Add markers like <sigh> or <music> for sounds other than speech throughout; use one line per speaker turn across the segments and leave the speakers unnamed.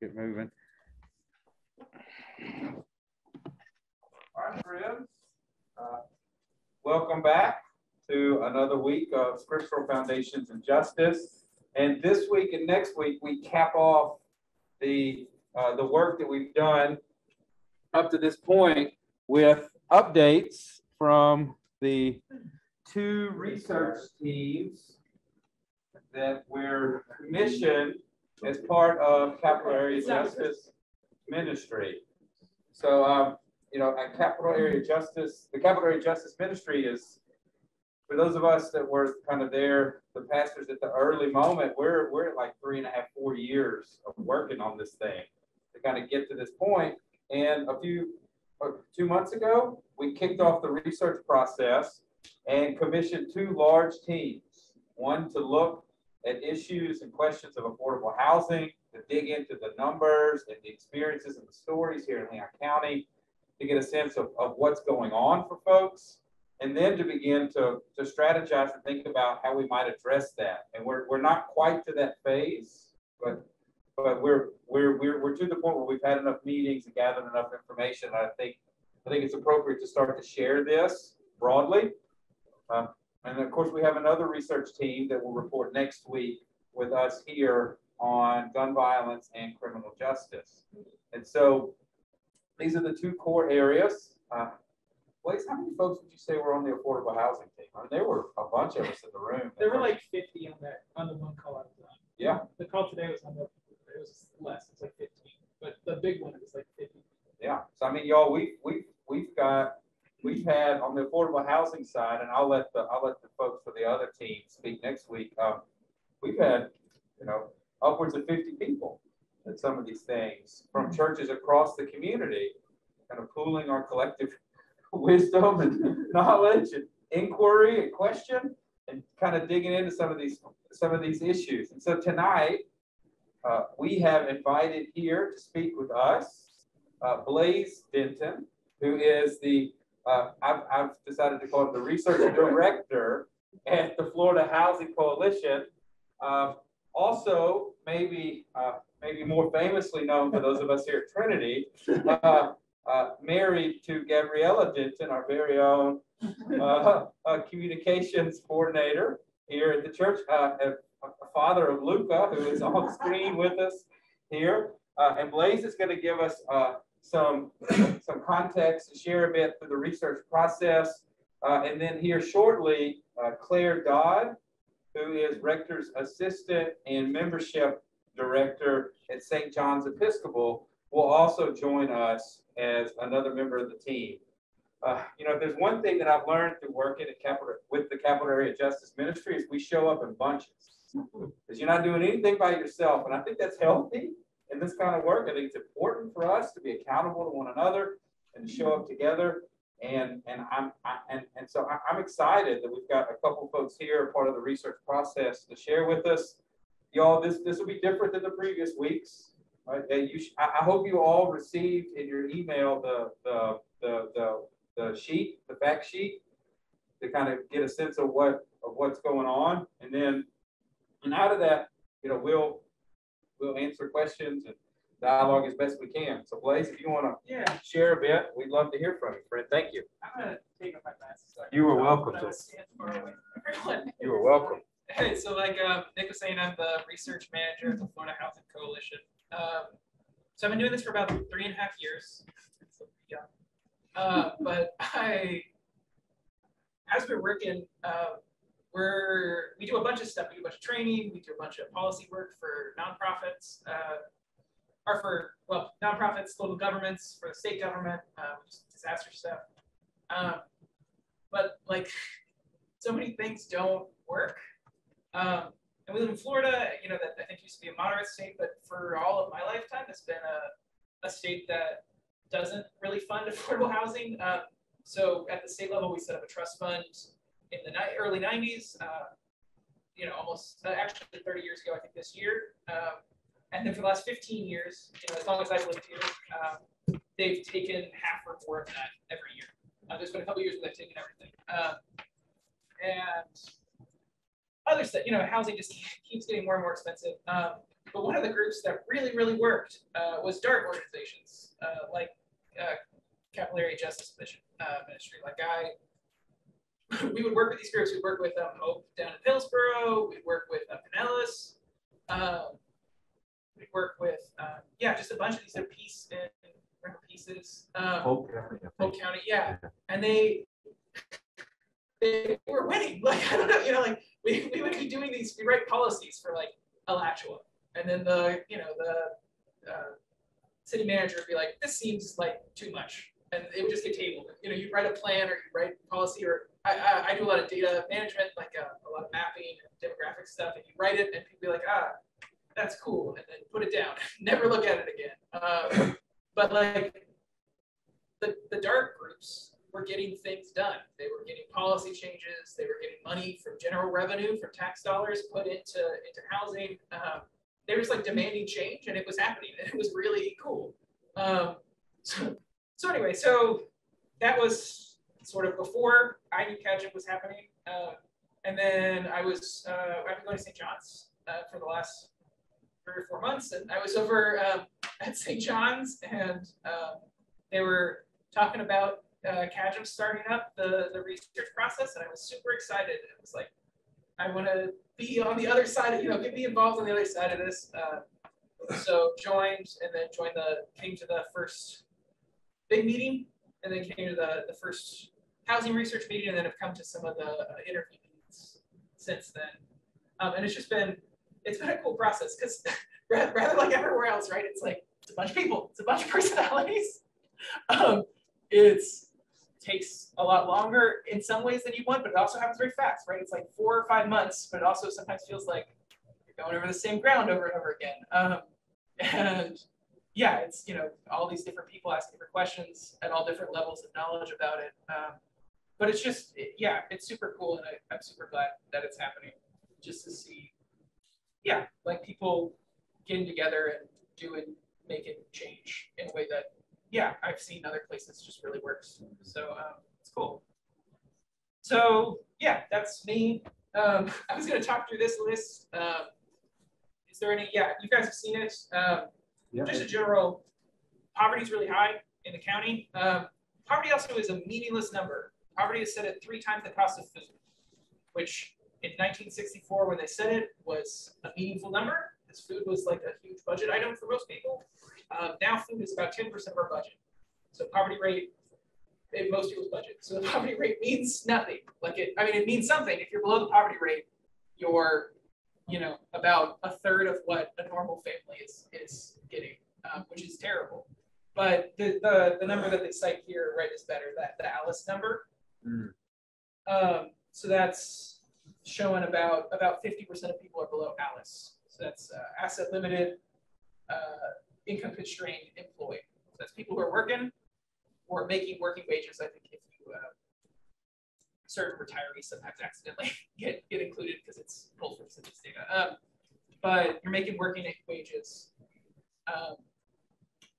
get moving. All right, friends. Uh, welcome back to another week of Scriptural Foundations and Justice. And this week and next week, we cap off the uh, the work that we've done up to this point with updates from the two research teams that were commissioned as part of Capital Area Justice Ministry. So, um, you know, at Capital Area Justice, the Capital Area Justice Ministry is, for those of us that were kind of there, the pastors at the early moment, we're, we're at like three and a half, four years of working on this thing to kind of get to this point. And a few, uh, two months ago, we kicked off the research process and commissioned two large teams. One to look issues and questions of affordable housing, to dig into the numbers and the experiences and the stories here in Leon County, to get a sense of, of what's going on for folks, and then to begin to, to strategize and think about how we might address that. And we're, we're not quite to that phase, but but we're, we're, we're, we're to the point where we've had enough meetings and gathered enough information. I think, I think it's appropriate to start to share this broadly. Um, and of course, we have another research team that will report next week with us here on gun violence and criminal justice. And so these are the two core areas. Uh, Blaze, how many folks would you say were on the affordable housing team? I mean, there were a bunch of us in the room.
There were like 50 on that on the one call I was on.
Yeah.
The call today was on the it was less. It's like 15, but the big one was like 50.
Yeah. So I mean, y'all, we we we've got we've had on the affordable housing side, and I'll let the I'll let the folks for the other team speak next week. Um, we've had you know upwards of 50 people at some of these things from churches across the community, kind of pooling our collective <laughs> wisdom and <laughs> knowledge and inquiry and question and kind of digging into some of these some of these issues. And so tonight uh, we have invited here to speak with us uh, Blaze Denton, who is the, uh, I've, I've decided to call him the research director at the Florida Housing Coalition. Um, also, maybe, uh, maybe more famously known for those of us here at Trinity, uh, uh, married to Gabriella Denton, our very own communications coordinator here at the church a father of Luca, who is on screen with us here. Uh, and Blaze is going to give us uh, some, <clears throat> some context and share a bit through the research process. Uh, and then here shortly, uh, Claire Dodd, who is Rector's Assistant and Membership Director at St. John's Episcopal, will also join us as another member of the team. Uh, you know, if there's one thing that I've learned through working at Capital, with the Capital Area Justice Ministry is we show up in bunches because you're not doing anything by yourself. And I think that's healthy in this kind of work. I think it's important for us to be accountable to one another and show up together. And and I'm I, and and so I, am excited that we've got a couple folks here, part of the research process, to share with us. Y'all, this this will be different than the previous weeks. Right? And you, I hope you all received in your email the the the the, the sheet, the fact sheet, to kind of get a sense of what of what's going on, and then and out of that, you know, we'll we'll answer questions and dialogue as best we can. So Blaze, if you want to
yeah.
share a bit, we'd love to hear from you, friend. Thank you.
I'm gonna take off my glasses. So
you were welcome to. <laughs> You were welcome.
Hey, so like uh, Nick was saying, I'm the research manager at the Florida Housing Coalition. Um, so I've been doing this for about three and a half years. Yeah. Uh, but I, as we're working, uh, we're we do a bunch of stuff. We do a bunch of training. We do a bunch of policy work for nonprofits, uh, or for well nonprofits, local governments, for the state government, uh, disaster stuff. Um, but like so many things don't work. Um, and we live in Florida, you know, that I think used to be a moderate state, but for all of my lifetime, it's been a, a state that doesn't really fund affordable housing. Um, so at the state level, we set up a trust fund in the early 90s, uh, you know, almost uh, actually 30 years ago, I think this year. Um, and then for the last 15 years, you know, as long as I've lived here, um, they've taken half or more of that every year. Uh, there's been a couple years where they've taken everything. Um, and other stuff, you know, housing just <laughs> keeps getting more and more expensive. But one of the groups that really, really worked uh, was DART organizations, uh, like uh, Capital Area Justice Mission Ministry. Like I, <laughs> we would work with these groups. We'd work with um, Hope down in Hillsborough. We'd work with uh, Pinellas. Um, we'd work with, um, yeah, just a bunch of these are peace and pieces. Um,
Hope County.
Polk County, yeah. And they they were winning. <laughs> Like I don't know, you know, like we, we would be doing these, we write policies for like Alachua. And then the, you know, the uh, city manager would be like, this seems like too much. And it would just get tabled. You know, you write a plan or you write policy or I, I, I do a lot of data management, like a, uh, a lot of mapping and demographic stuff. And you write it and people be like, ah, that's cool. And then put it down. <laughs> Never look at it again. Um, but like the, the DART groups were getting things done. They were getting policy changes. They were getting money from general revenue, from tax dollars put into, into housing. Um, they were like demanding change and it was happening. And it was really cool. Um, <laughs> so, so anyway, so that was sort of before I knew CAGIP was happening. Uh, and then I was, uh, I've been going to St. John's uh, for the last three or four months. And I was over um, <laughs> at St. John's and um, they were talking about uh, starting up the, the research process, and I was super excited. It was like, I want to be on the other side of, you know, get me involved on the other side of this. Uh, so joined and then joined the, came to the first big meeting and then came to the, the first housing research meeting and then have come to some of the uh, interview meetings since then. Um, and it's just been, it's been a cool process because <laughs> rather, like everywhere else, right? It's like, it's a bunch of people, it's a bunch of <laughs> personalities. Um, it's takes a lot longer in some ways than you want, but it also happens very fast, right? It's like four or five months, but it also sometimes feels like you're going over the same ground over and over again. Um, <laughs> and yeah, it's, you know, all these different people asking for questions at all different levels of knowledge about it. Um, but it's just, yeah, it's super cool. And I, I'm super glad that it's happening just to see, yeah, like people getting together and doing, making change in a way that yeah, I've seen other places just really works. So um, it's cool. So yeah, that's me. Um, <laughs> I was going to talk through this list. Um, is there any? Yeah, you guys have seen it. Um, yeah. Just a general, poverty is really high in the county. Um, poverty also is a meaningless number. Poverty is set at three times the cost of food, which in 1964, when they said it, was a meaningful number. This food was like a huge budget item for most people. Um, now food is about 10% of our budget. So poverty rate in most people's budget. So the <laughs> poverty rate means nothing. Like it, I mean, it means something. If you're below the poverty rate, you're, you know, about a third of what a normal family is is getting, um, which is terrible. But the, the the number that they cite here, right, is better. That the Alice number. Mm. Um, so that's showing about about 50% of people are below Alice. So that's uh, asset limited. Uh, income constrained employee. So that's people who are working or making working wages. I think if you uh, certain retirees sometimes accidentally <laughs> get, get included because it's pulled from census data. Um, but you're making working wages, um,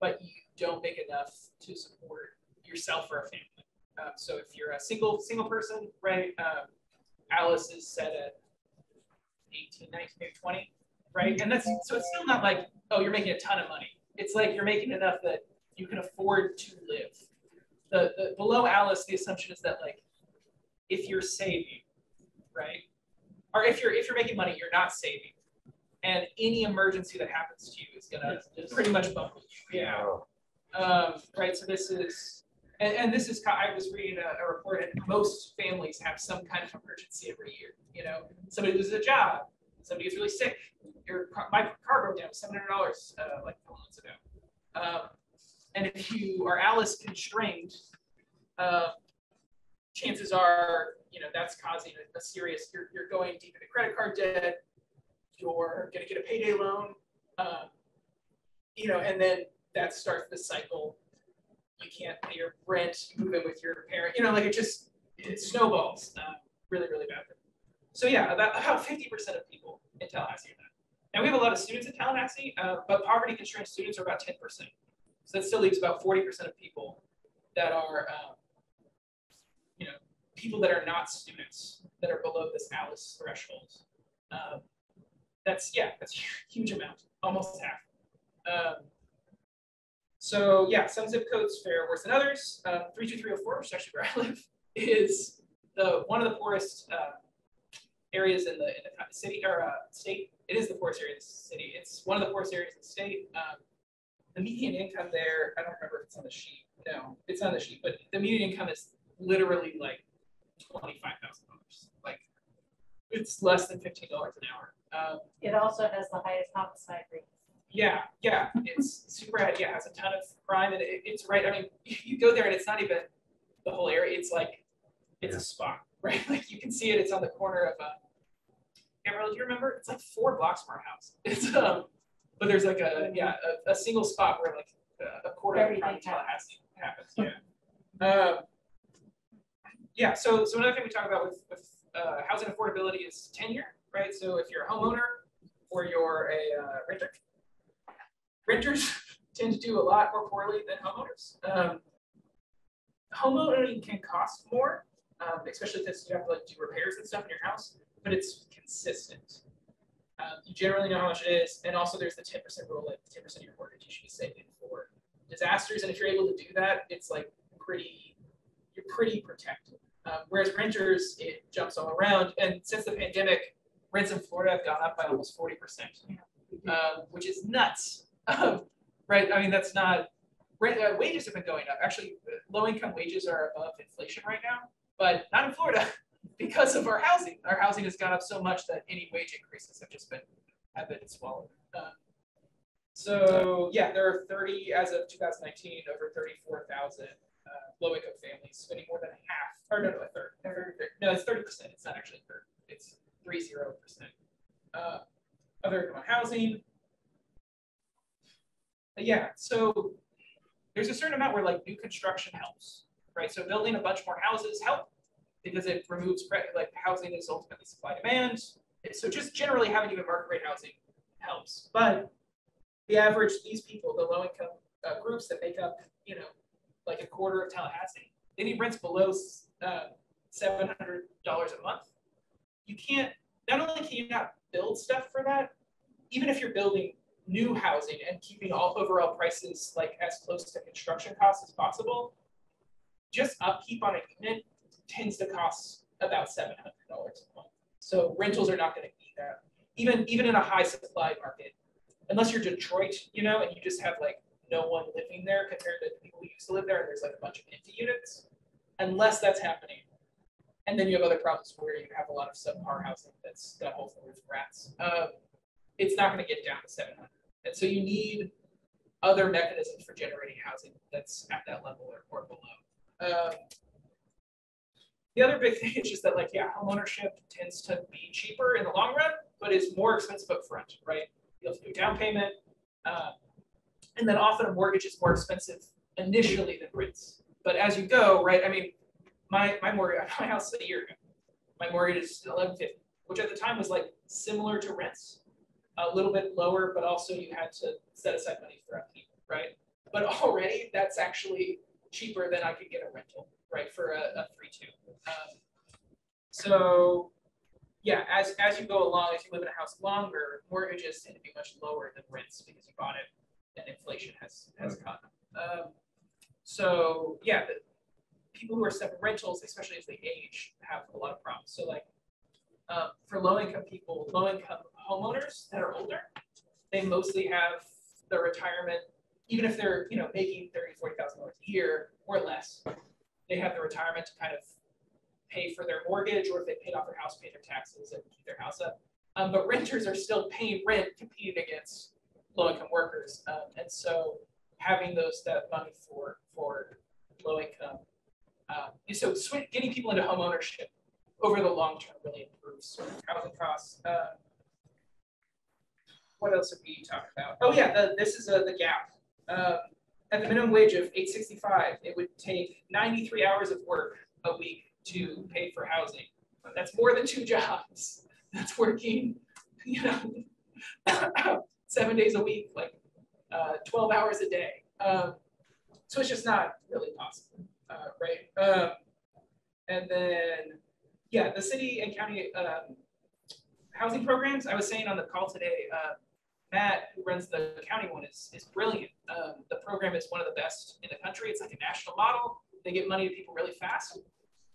but you don't make enough to support yourself or a family. Um, so if you're a single single person, right? Um, Alice is set at 18, 19, maybe 20, right? And that's so it's still not like, oh, you're making a ton of money it's like you're making enough that you can afford to live. The, the below Alice, the assumption is that like if you're saving, right, or if you're if you're making money, you're not saving, and any emergency that happens to you is gonna pretty much buckle you. Yeah. Um, right. So this is. And, and this is, I was reading a, a report, and most families have some kind of emergency every year. You know, somebody loses a job, somebody gets really sick, your my car broke down seven hundred dollars uh, like a couple months ago. Um, and if you are Alice constrained, uh, chances are you know that's causing a, a, serious. You're you're going deep into credit card debt. You're going to get a payday loan. Um, you know, and then that starts the cycle. You can't pay your rent. You move in with your parent. You know, like it just it snowballs uh, really really badly. So yeah, about about fifty percent of people in Tallahassee are and we have a lot of students in Tallahassee, uh, but poverty constrained students are about 10%. So that still leaves about 40% of people that are, um, people that are not students that are below this ALICE threshold. Um, that's yeah, that's a huge amount, almost half. Um, so yeah, some zip codes fare worse than others. Uh, 32304, which is actually where I live, <laughs> is the one of the poorest uh, areas in the, in the city or uh, state. It is the poorest area in the city. It's one of the poorest areas in the state. Um, the median income there, I don't remember if it's on the sheet. No, it's on the sheet, but the median income is literally like twenty-five thousand dollars. Like it's less than fifteen dollars an hour. Um,
It also has the highest homicide rate.
yeah, yeah, it's super, yeah, it has a ton of crime and it, it's right, I mean, <laughs> you go there and it's not even the whole area, it's like, it's a spot, <laughs> right? Like you can see it, it's on the corner of, uh, Emerald, do you remember? It's like four blocks from our house. <laughs> It's, um, but there's like a, yeah, a, a single spot where like a- a quarter of the crime in
Everything
Tallahassee happens, yeah. Um, yeah, so, so another thing we talk about with, with, uh, housing affordability is tenure, right? So if you're a homeowner or you're a, uh, renter, renters <laughs> tend to do a lot more poorly than homeowners. Um, homeowning can cost more, um, especially if you have to like do repairs and stuff in your house, but it's consistent. Um, you generally know how much it is, and also there's the ten percent rule, like ten percent of your mortgage you should be saving for disasters, and if you're able to do that, it's like pretty, you're pretty protected. Um, whereas renters, it jumps all around, and since the pandemic, rents in Florida have gone up by almost forty percent, um, which is nuts. Um, right? I mean, that's not rent, uh, wages have been going up. Actually, low income wages are above inflation right now, but not in Florida <laughs> because of our housing. Our housing has gone up so much that any wage increases have just been have been swallowed. Um, so yeah, there are 30 as of 2019 over 34,000 uh, low income families spending more than half, or no, no, a third, no, it's 30 percent. It's not actually a third. It's three zero percent. Uh, other income housing. But yeah, so there's a certain amount where like new construction helps, right? So building a bunch more houses help because it removes like housing is ultimately supply demand. So just generally having even market rate housing helps. But the average, these people, the low income uh, groups that make up, you know, like a quarter of Tallahassee, need rents below uh, seven hundred dollars a month. You can't. Not only can you not build stuff for that, even if you're building new housing and keeping all overall prices like as close to construction costs as possible, just upkeep on a unit tends to cost about seven hundred dollars a month. So rentals are not going to be that. Even even in a high supply market, unless you're Detroit, you know, and you just have like no one living there compared to the people who used to live there, and there's like a bunch of empty units. Unless that's happening, and then you have other problems where you have a lot of subpar housing that's that's the roof rats. Um, it's not going to get down to 700, and so you need other mechanisms for generating housing that's at that level or, or below. Um, the other big <laughs> thing is just that, like, yeah, homeownership tends to be cheaper in the long run, but it's more expensive up front, right? You have to do down payment, uh, and then often a mortgage is more expensive initially than rents. But as you go, right? I mean, my my mortgage, <laughs> my house a year ago, my mortgage is eleven fifty, which at the time was like similar to rents, a little bit lower, but also you had to set aside money for upkeep, right? But already that's actually cheaper than I could get a rental, right, for a, a three two. Um, so yeah, as as you go along, as you live in a house longer, mortgages tend to be much lower than rents because you bought it and inflation has has caught up. Um, so yeah, people who are rentals, especially as they age, have a lot of problems. So like um, for low income people, low income homeowners that are older, they mostly have their retirement, even if they're you know making thirty, forty thousand dollars a year or less, they have the retirement to kind of pay for their mortgage or if they paid off their house, pay their taxes and keep their house up. Um, but renters are still paying rent competing against low income workers. Um, and so having those that money for for low income. Um, so getting people into home ownership over the long term really improves housing costs. Uh, what else have we talked about? Oh yeah, the, this is a, the gap. Um, at the minimum wage of 865, it would take 93 hours of work a week to pay for housing. That's more than two <laughs> jobs. That's working, you know, seven days a week, like uh, 12 hours a day. Um, so it's just not really possible, uh, right? Um, and then, yeah, the city and county um, housing programs, I was saying on the call today, uh, Matt, who runs the county one, is, is brilliant. Um, the program is one of the best in the country. It's like a national model. They get money to people really fast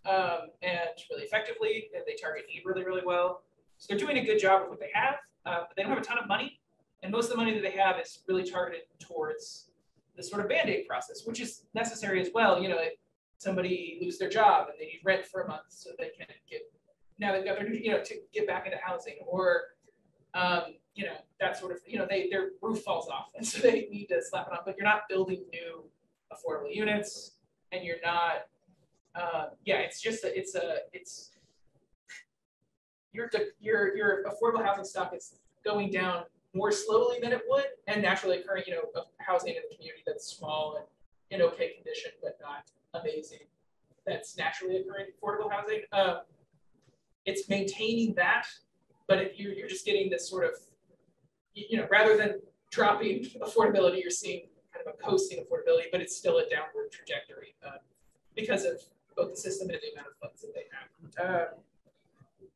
um, and really effectively, and they target need really, really well. So they're doing a good job with what they have, uh, but they don't have a ton of money. And most of the money that they have is really targeted towards the sort of band-aid process, which is necessary as well. You know, if somebody loses their job and they need rent for a month so they can get now they've got their you know to get back into housing or um, you know that sort of you know they their roof falls off and <laughs> so they need to slap it on. But you're not building new affordable units and you're not uh, yeah it's just a, it's a it's your your your affordable housing stock is going down more slowly than it would, and naturally occurring, you know, housing in a community that's small and in okay condition, but not amazing. That's naturally occurring affordable housing. Um, it's maintaining that, but if you're, you're just getting this sort of, you know, rather than dropping affordability, you're seeing kind of a coasting affordability, but it's still a downward trajectory uh, because of both the system and the amount of funds that they have. Uh,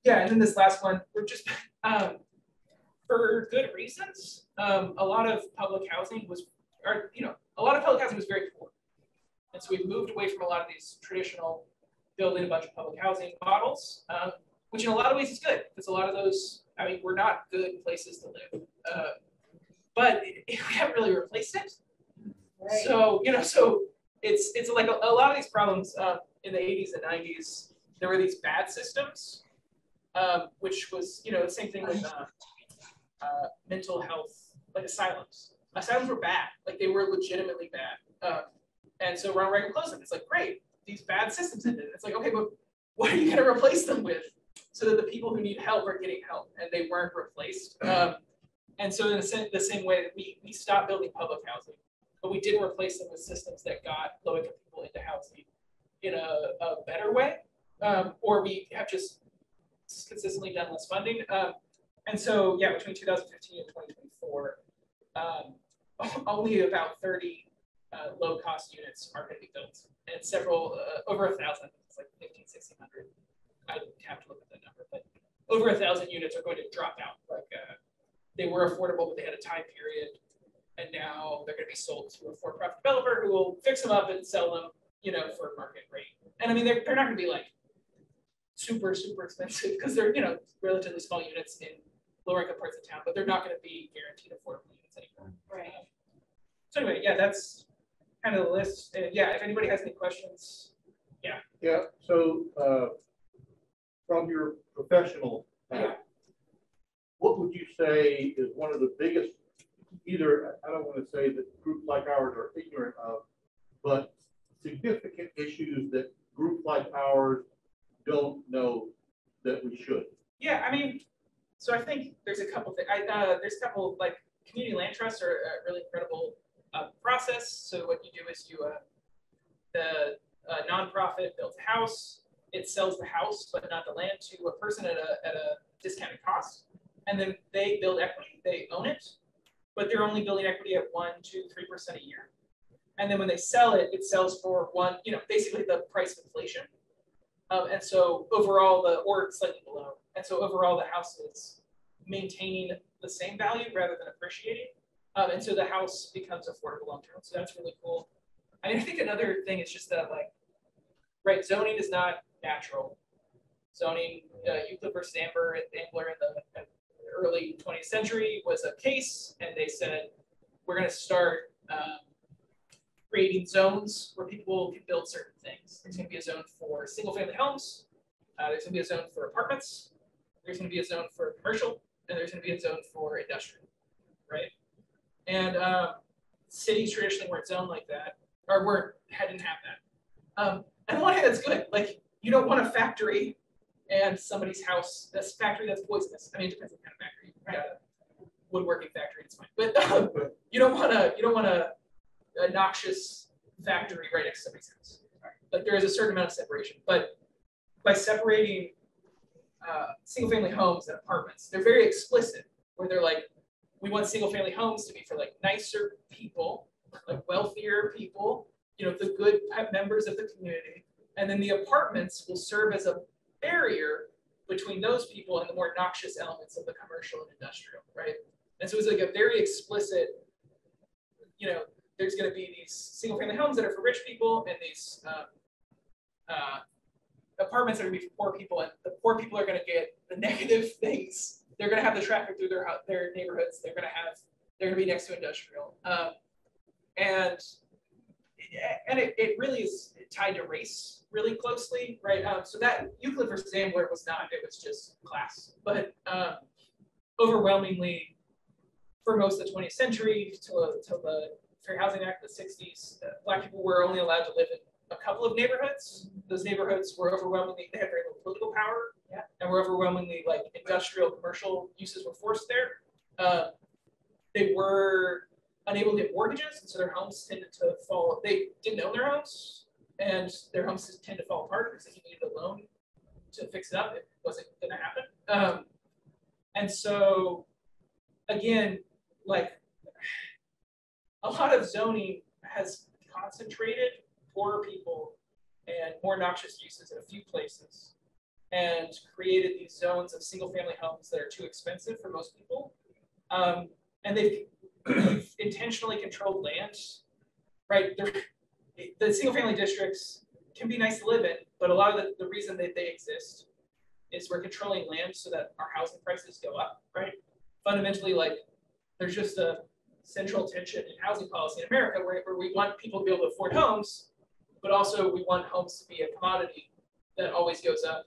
yeah, and then this last one, we're just, <laughs> um, for good reasons. Um, a lot of public housing was, or you know, a lot of public housing was very poor, and so we've moved away from a lot of these traditional building a bunch of public housing models, um, which in a lot of ways is good because a lot of those, I mean, were not good places to live, uh, but <laughs> we haven't really replaced it. Right. So you know, so it's it's like a, a lot of these problems uh, in the 80s and 90s. There were these bad systems, um, which was you know the same thing with. Uh, uh, mental health, like asylums. Asylums were bad, like they were legitimately bad. Um, and so Ronald Reagan closed them. It's like, great, these bad systems ended. It's like, okay, but what are you going to replace them with so that the people who need help are getting help and they weren't replaced? Um, and so in the, same, the same way that we, we stopped building public housing, but we didn't replace them with systems that got low income people into housing in a, a better way, um, or we have just consistently done less funding. Um, and so, yeah, between 2015 and 2024, um, <laughs> only about 30 uh, low cost units are going to be built, and several, uh, over a thousand, it's like 15, 1600. I have to look at that number, but over a thousand units are going to drop out. Like uh, they were affordable, but they had a time period, and now they're going to be sold to a for-profit developer who will fix them up and sell them, you know, for market rate. And I mean, they're, they're not going to be like super, super expensive because they're, you know, relatively small units in lower income parts of town, but they're not going to be guaranteed affordable units anymore.
Right.
So anyway, yeah, that's kind of the list. And yeah, if anybody has any questions, yeah.
Yeah. So uh, from your professional path, yeah. what would you say is one of the biggest? Either I don't want to say that groups like ours are ignorant of, but significant issues that groups like ours don't know that we should.
Yeah, I mean, so I think there's a couple things. I, uh, there's a couple like community land trusts are a really incredible uh, process. So what you do is you uh, the uh, nonprofit builds a house, it sells the house but not the land to a person at a at a discounted cost, and then they build equity. They own it, but they're only building equity at one, two, three percent a year. And then when they sell it, it sells for one, you know, basically the price of inflation. Um, and so overall, the or slightly below. And so overall, the house is maintaining the same value rather than appreciating. Um, and so the house becomes affordable long term. So that's really cool. I, mean, I think another thing is just that like, right, zoning is not natural. Zoning, uh, Euclid versus Amber, Ambler in the early 20th century was a case, and they said we're going to start um, creating zones where people can build certain things. There's going to be a zone for single family homes. Uh, there's going to be a zone for apartments. There's going to be a zone for commercial, and there's going to be a zone for industrial, right? And um, cities traditionally weren't zoned like that, or weren't hadn't have that. Um, and on one hand, that's good. Like you don't want a factory and somebody's house, this factory that's poisonous. I mean, it depends on the kind of factory. Got a woodworking factory, it's fine. But um, you don't want to you don't want to a noxious factory right next to somebody's house. Like there is a certain amount of separation, but by separating uh, single family homes and apartments, they're very explicit where they're like, we want single family homes to be for like nicer people, like wealthier people, you know, the good members of the community. And then the apartments will serve as a barrier between those people and the more noxious elements of the commercial and industrial, right? And so it's like a very explicit, you know, there's going to be these single family homes that are for rich people and these um, uh, apartments are going to be for poor people, and the poor people are going to get the <laughs> negative things. They're going to have the traffic through their their neighborhoods. They're going to have they're going to be next to industrial, um, and and it, it really is tied to race really closely, right? Um, so that Euclid versus Ambler was not; it was just class, but um, overwhelmingly for most of the 20th century till, till the Fair Housing Act of the 60s, uh, Black people were only allowed to live in a couple of neighborhoods. Those neighborhoods were overwhelmingly, they had very little political power.
Yeah.
And were overwhelmingly like industrial, commercial uses were forced there. Uh, they were unable to get mortgages, and so their homes tended to fall. They didn't own their homes, and their homes tend to fall apart because you needed a loan to fix it up. It wasn't going to happen. Um, and so, again, like <sighs> a lot of zoning has concentrated poorer people and more noxious uses in a few places and created these zones of single family homes that are too expensive for most people. Um, and they've, <clears throat> intentionally controlled land, right? They're, the single family districts can be nice to live in, but a lot of the, the reason that they exist is we're controlling land so that our housing prices go up, right? Fundamentally, like there's just a central tension in housing policy in America where, where we want people to be able to afford homes, but also we want homes to be a commodity that always goes up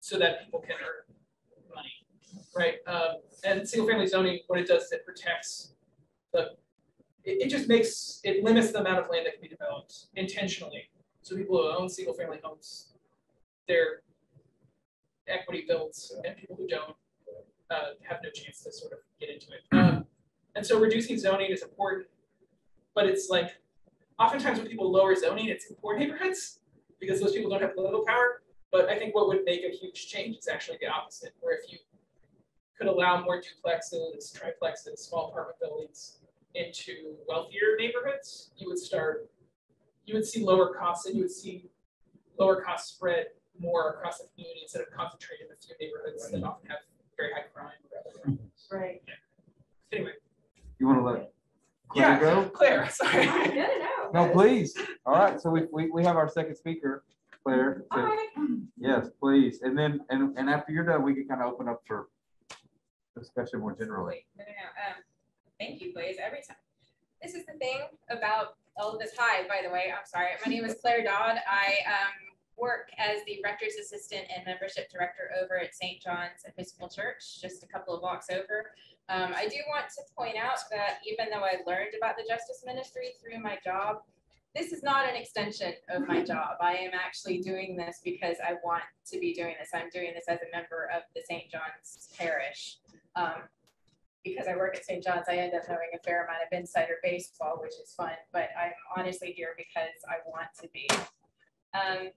so that people can earn money, right? Um, and single family zoning, what it does is it protects the, it, it just makes, it limits the amount of land that can be developed intentionally. So people who own single family homes, their equity builds and people who don't uh, have no chance to sort of get into it. Um, and so reducing zoning is important, but it's like oftentimes when people lower zoning, it's in poor neighborhoods because those people don't have political power. But I think what would make a huge change is actually the opposite, where if you could allow more duplexes, triplexes, small apartment buildings into wealthier neighborhoods, you would start, you would see lower costs and you would see lower costs spread more across the community instead of concentrated in a few neighborhoods that often have very high crime. <laughs>
Right.
Anyway,
You want to let Claire
yeah,
go?
Claire, sorry. <laughs>
No, no.
No, please. All right, so we, we, we have our second speaker, Claire. So,
right.
Yes, please. And then, and, and after you're done, we can kind of open up for discussion more generally.
No, no, no, um, thank you, Blaze, every time. This is the thing about all of this, hi, by the way, I'm sorry, my name is Claire Dodd, I, um, work as the rector's assistant and membership director over at St. John's Episcopal Church, just a couple of blocks over. Um, I do want to point out that even though I learned about the justice ministry through my job, this is not an extension of my job. I am actually doing this because I want to be doing this. I'm doing this as a member of the St. John's Parish. Um, because I work at St. John's, I end up knowing a fair amount of insider baseball, which is fun, but I'm honestly here because I want to be. Um,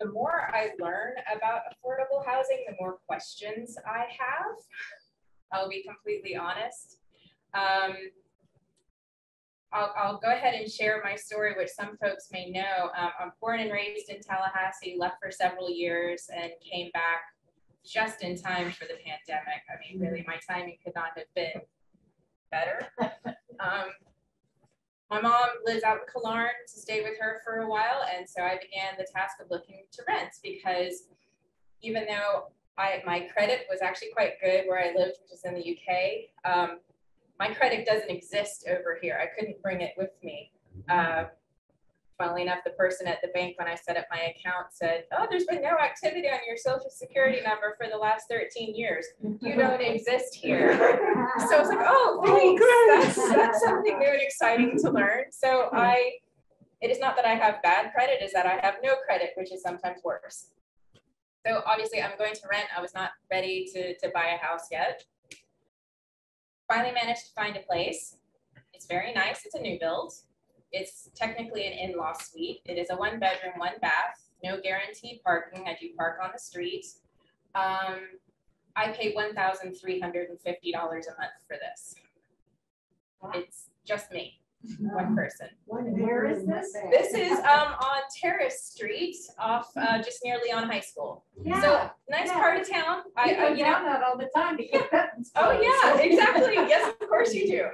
the more I learn about affordable housing, the more questions I have. I'll be completely honest. Um, I'll, I'll go ahead and share my story, which some folks may know. Um, I'm born and raised in Tallahassee, left for several years and came back just in time for the pandemic. I mean, really, my timing could not have been better. <laughs> Um, my mom lives out in Killearn to stay with her for a while, and so I began the task of looking to rent because even though I my credit was actually quite good where I lived, which is in the UK, um, my credit doesn't exist over here. I couldn't bring it with me. Uh, funnily enough, the person at the bank when I set up my account said, "Oh, there's been no activity on your social security number for the last 13 years. You don't exist here." <laughs> So I was like, "Oh, oh thanks. That's, that's something new and exciting to learn." So I, it is not that I have bad credit; is that I have no credit, which is sometimes worse. So obviously, I'm going to rent. I was not ready to to buy a house yet. Finally, managed to find a place. It's very nice. It's a new build. It's technically an in-law suite. It is a one bedroom, one bath, no guaranteed parking. I do park on the street. Um, I pay one thousand three hundred and fifty dollars a month for this.
Wow.
It's just me. One person.
Where is this?
This is um on Terrace Street off uh just near Leon High School. Yeah. So nice
yeah.
part of town. I,
I
I you know,
down that all the time to get Benton's.
oh yeah, <laughs> exactly. Yes, of course you do.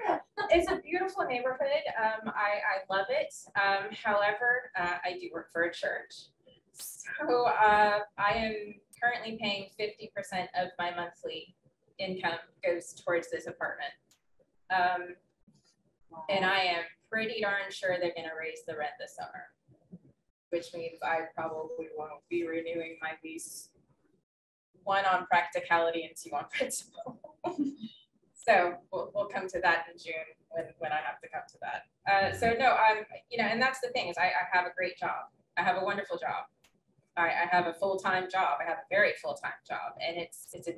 It's a beautiful neighborhood. Um, I I love it. Um, however, uh, I do work for a church. So uh, I am currently paying fifty percent of my monthly income goes towards this apartment. Um, and I am pretty darn sure they're gonna raise the rent this summer. Which means I probably won't be renewing my lease. One on practicality and two on <laughs> principle. So we'll, we'll come to that in June when, when I have to come to that. Uh, so no, I'm, you know, and that's the thing is I, I have a great job. I have a wonderful job. I, I have a full-time job. I have a very full-time job and it's, it's a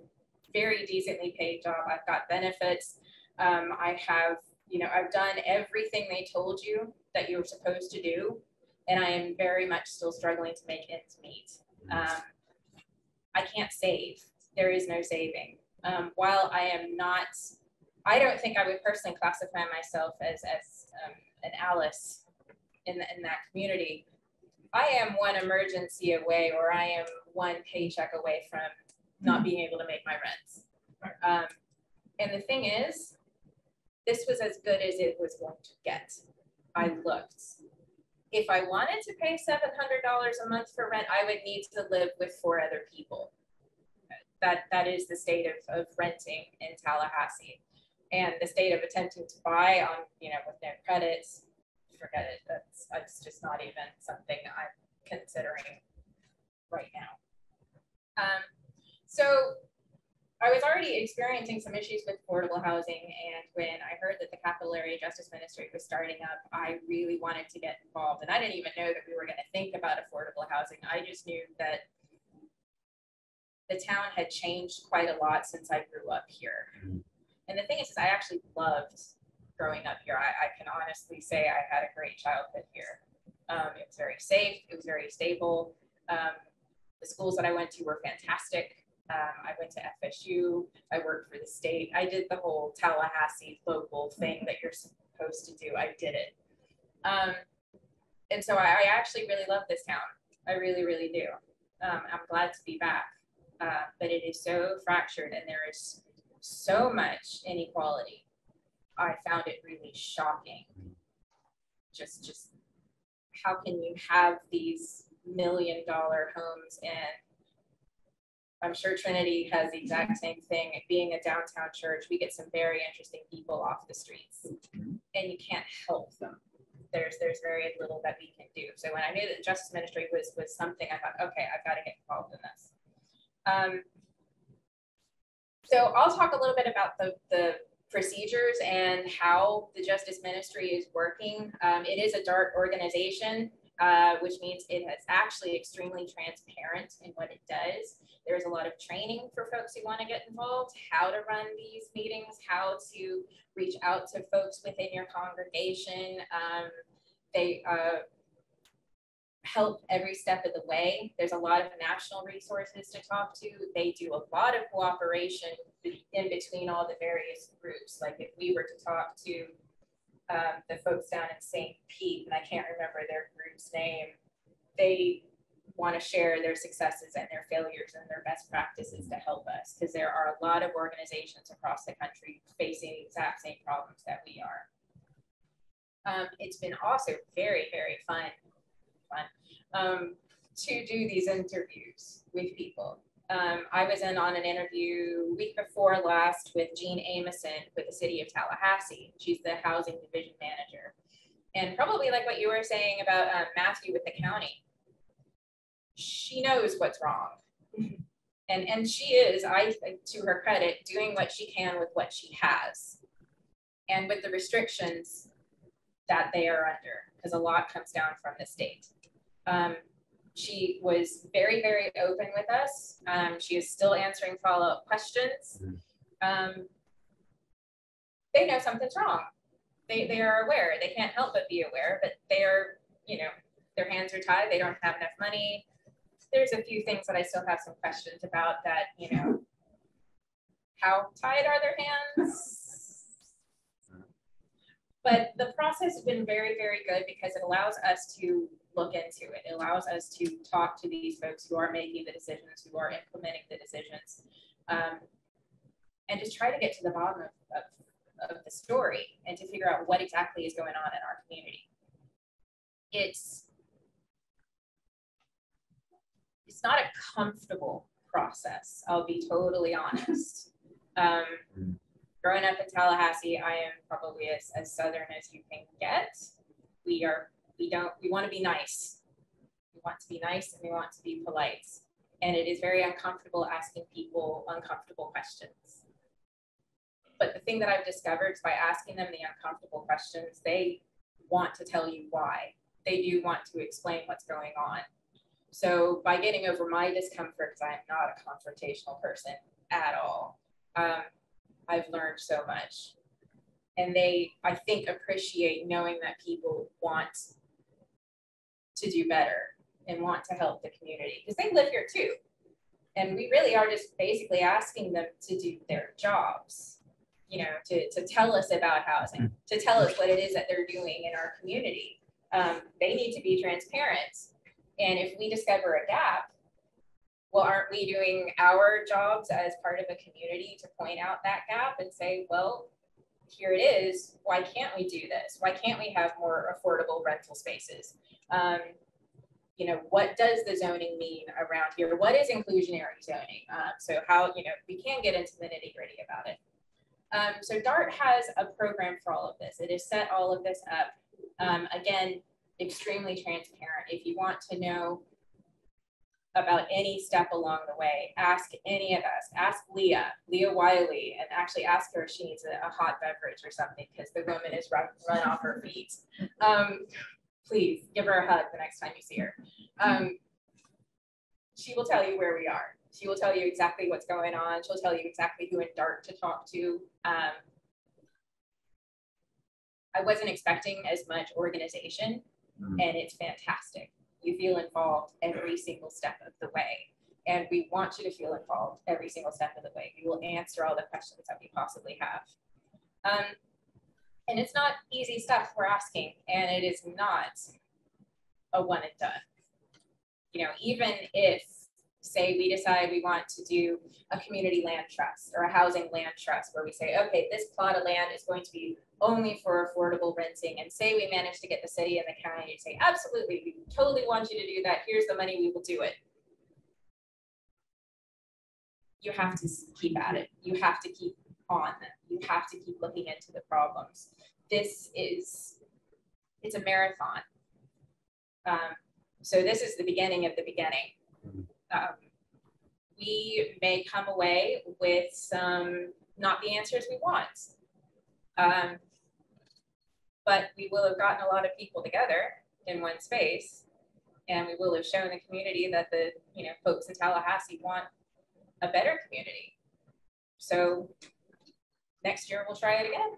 very decently paid job. I've got benefits. Um, I have, you know, I've done everything they told you that you were supposed to do. And I am very much still struggling to make ends meet. Um, I can't save. There is no saving. Um, while I am not, I don't think I would personally classify myself as, as um, an Alice in, the, in that community. I am one emergency away or I am one paycheck away from not being able to make my rents. Um, and the thing is, this was as good as it was going to get. I looked. If I wanted to pay seven hundred dollars a month for rent, I would need to live with four other people. That that is the state of, of renting in Tallahassee. And the state of attempting to buy on, you know, with no credits, forget it. That's that's just not even something I'm considering right now. Um, so I was already experiencing some issues with affordable housing, and when I heard that the Capital Area Justice Ministry was starting up, I really wanted to get involved. And I didn't even know that we were going to think about affordable housing. I just knew that the town had changed quite a lot since I grew up here. And the thing is, is I actually loved growing up here. I, I can honestly say I had a great childhood here. Um, it was very safe. It was very stable. Um, the schools that I went to were fantastic. Um, I went to FSU. I worked for the state. I did the whole Tallahassee local thing that you're supposed to do. I did it. Um, and so I, I actually really love this town. I really, really do. Um, I'm glad to be back. Uh, but it is so fractured and there is so much inequality. I found it really shocking. Just, just how can you have these million dollar homes and I'm sure Trinity has the exact same thing. Being a downtown church, we get some very interesting people off the streets, and you can't help them. There's there's very little that we can do. So when I knew that justice ministry was was something, I thought, okay, I've got to get involved in this. Um, so I'll talk a little bit about the the procedures and how the justice ministry is working. Um, it is a DART organization, uh, which means it is actually extremely transparent in what it does. There's a lot of training for folks who want to get involved, how to run these meetings, how to reach out to folks within your congregation. Um, they uh, help every step of the way. There's a lot of national resources to talk to. They do a lot of cooperation in between all the various groups. Like if we were to talk to um, the folks down in St. Pete, and I can't remember their group's name, they want to share their successes and their failures and their best practices to help us because there are a lot of organizations across the country facing the exact same problems that we are. Um, it's been also very, very fun, fun um, to do these interviews with people. Um, I was in on an interview week before last with Jean Amison with the city of Tallahassee. She's the housing division manager. And probably like what you were saying about um, Matthew with the county, she knows what's wrong. And, and she is, I to her credit, doing what she can with what she has and with the restrictions that they are under, because a lot comes down from the state. Um, she was very, very open with us. Um, she is still answering follow-up questions. Um, they know something's wrong. They, they are aware. They can't help but be aware, but they are, you know, their hands are tied. They don't have enough money. There's a few things that I still have some questions about that, you know, how tied are their hands? But the process process has been very, very good because it allows us to look into it. Allows us to talk to these folks who are making the decisions, who are implementing the decisions, um, and just try to get to the bottom of, of, of the story and to figure out what exactly is going on in our community. It's it's not a comfortable process. I'll be totally honest. Um, growing up in Tallahassee, I am probably as, as southern as you can get. We are we don't we want to be nice. We want to be nice and we want to be polite. And it is very uncomfortable asking people uncomfortable questions. But the thing that I've discovered is by asking them the uncomfortable questions, they want to tell you why. They do want to explain what's going on. So by getting over my discomfort, because I'm not a confrontational person at all, um, I've learned so much. And they, I think, appreciate knowing that people want to do better and want to help the community because they live here too. And we really are just basically asking them to do their jobs, you know, to, to tell us about housing, to tell us what it is that they're doing in our community. Um, they need to be transparent. And if we discover a gap, well, aren't we doing our jobs as part of a community to point out that gap and say, well, here it is. Why can't we do this? Why can't we have more affordable rental spaces? Um, you know, what does the zoning mean around here? What is inclusionary zoning? Um, so how, you know, we can get into the nitty gritty about it. Um, so DART has a program for all of this. It has set all of this up. Um, again, extremely transparent. If you want to know about any step along the way, ask any of us. Ask Leah, Leah Wiley, and actually ask her if she needs a, a hot beverage or something because the woman is run, run off her feet. Um, please give her a hug the next time you see her. Um, she will tell you where we are. She will tell you exactly what's going on. She'll tell you exactly who in DART to talk to. Um, I wasn't expecting as much organization,
Mm.
and it's fantastic. You feel involved every single step of the way. And we want you to feel involved every single step of the way. We will answer all the questions that we possibly have. Um, and it's not easy stuff we're asking, and it is not a one and done. You know, even if, say, we decide we want to do a community land trust or a housing land trust where we say, okay, this plot of land is going to be only for affordable renting, and say we manage to get the city and the county to say, absolutely, we totally want you to do that. Here's the money, we will do it. You have to keep at it. You have to keep on them. You have to keep looking into the problems. This is, it's a marathon. Um, so this is the beginning of the beginning. Um, we may come away with some, not the answers we want. Um, but we will have gotten a lot of people together in one space and we will have shown the community that the, you know, folks in Tallahassee want a better community. So next year we'll try it again.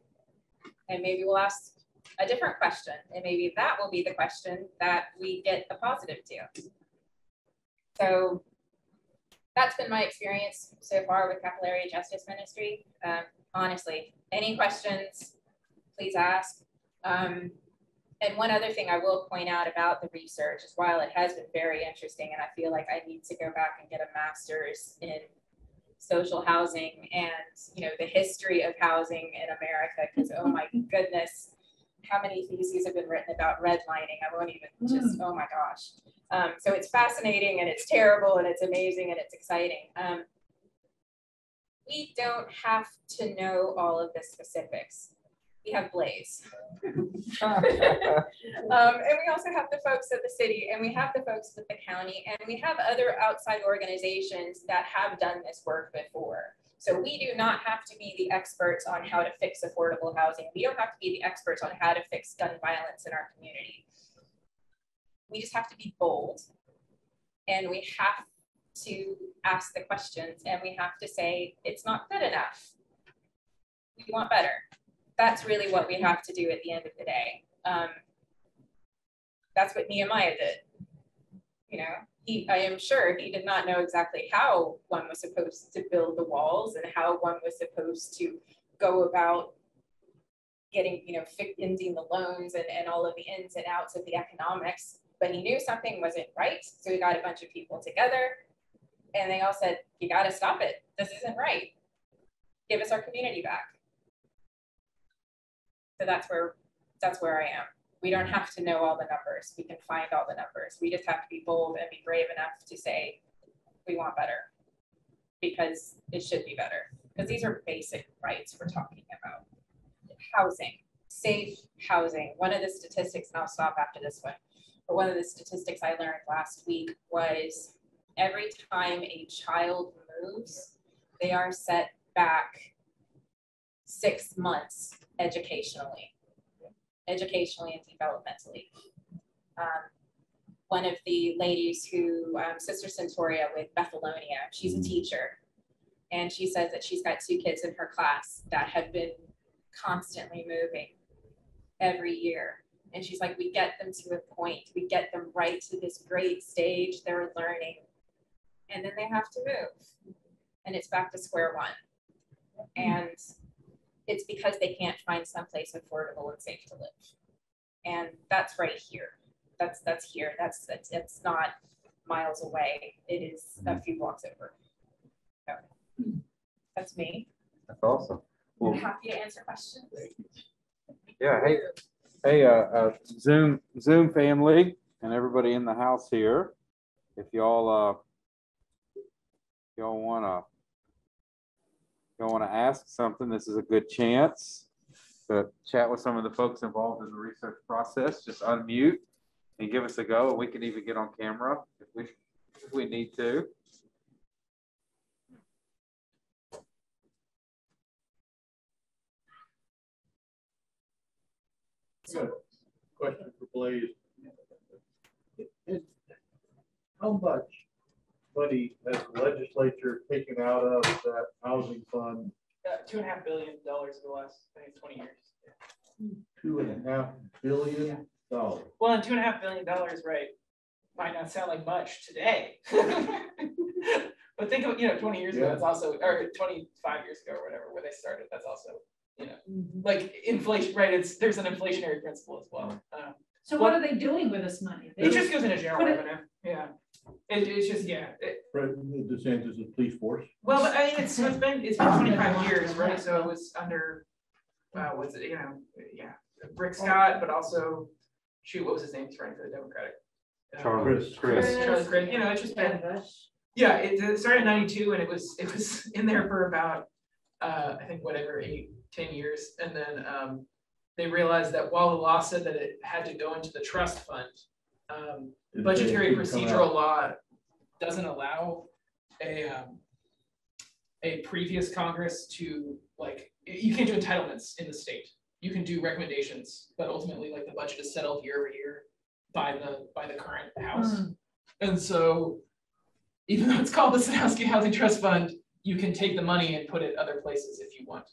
And maybe we'll ask a different question. And maybe that will be the question that we get a positive to. So that's been my experience so far with Capital Area Justice Ministry. Um, honestly, any questions, please ask. Um, and one other thing I will point out about the research is while it has been very interesting, and I feel like I need to go back and get a master's in social housing and you know the history of housing in America, because oh my goodness, how many theses have been written about redlining? I won't even just, oh my gosh. Um, so it's fascinating and it's terrible and it's amazing and it's exciting. Um, we don't have to know all of the specifics. We have Blaze. <laughs> um, and we also have the folks at the city and we have the folks at the county and we have other outside organizations that have done this work before. So we do not have to be the experts on how to fix affordable housing. We don't have to be the experts on how to fix gun violence in our community. We just have to be bold and we have to ask the questions and we have to say, it's not good enough. We want better. That's really what we have to do at the end of the day. Um, that's what Nehemiah did. You know, he, I am sure he did not know exactly how one was supposed to build the walls and how one was supposed to go about getting, you know, ending the loans and, and all of the ins and outs of the economics. But he knew something wasn't right, so he got a bunch of people together, and they all said, "You got to stop it. This isn't right. Give us our community back." So that's where that's where I am. We don't have to know all the numbers. We can find all the numbers. We just have to be bold and be brave enough to say, we want better. Because it should be better. Because these are basic rights we're talking about. Housing, safe housing. One of the statistics, and I'll stop after this one, but one of the statistics I learned last week was every time a child moves, they are set back six months educationally educationally and developmentally. Um, one of the ladies who, um, Sister Centauria with Bethalonia, she's a teacher. And she says that she's got two kids in her class that have been constantly moving every year. And she's like, we get them to a point, we get them right to this great stage, they're learning. And then they have to move. And it's back to square one. And it's because they can't find someplace affordable and safe to live. And that's right here. That's that's here. That's that's it's not miles away. It is a few blocks over. So, that's me.
That's awesome.
I'm
Well,
happy to answer questions.
yeah, hey, hey, uh, uh, Zoom, Zoom family and everybody in the house here. If y'all, uh, y'all wanna, y'all wanna ask something, this is a good chance to chat with some of the folks involved in the research process, just unmute and give us a go, and we can even get on camera if we, if we need to.
Question for Blaze. How much money has the legislature taken out of that housing fund?
Uh, two and a half billion dollars in the last, I think, twenty years.
Two and a half billion dollars.
Well, and two and a half billion dollars, right, might not sound like much today. <laughs> But think of, you know, twenty years ago,
Yeah.
that's also, or twenty-five years ago or whatever, where they started, that's also, you know, like inflation, right, it's, there's an inflationary principle as well. Um,
So what are they doing with this money? They
It just goes into general
Put it-
revenue, yeah. It, it's just, yeah, it,
President DeSantis' police force.
well, but I mean, it's, it's been, it's been twenty-five <laughs> years, right, so it was under, uh, what's it, you know, yeah, Rick Scott, but also, shoot, what was his name, he's running for the Democratic. uh,
Charlie,
Crist.
Crist.
Charlie Crist, you know, it's just been, Yeah, it, it started in ninety-two and it was, it was <laughs> in there for about, uh, I think whatever, eight, ten years. And then, um, they realized that while the law said that it had to go into the trust fund, um, budgetary
did it come out?
procedural law doesn't allow a, um, a previous Congress to, like, you can't do entitlements in the state. You can do recommendations, but ultimately, like, the budget is settled year over year by the, by the current House.
Hmm.
And so, even though it's called the Sadowski Housing Trust Fund, you can take the money and put it other places if you want.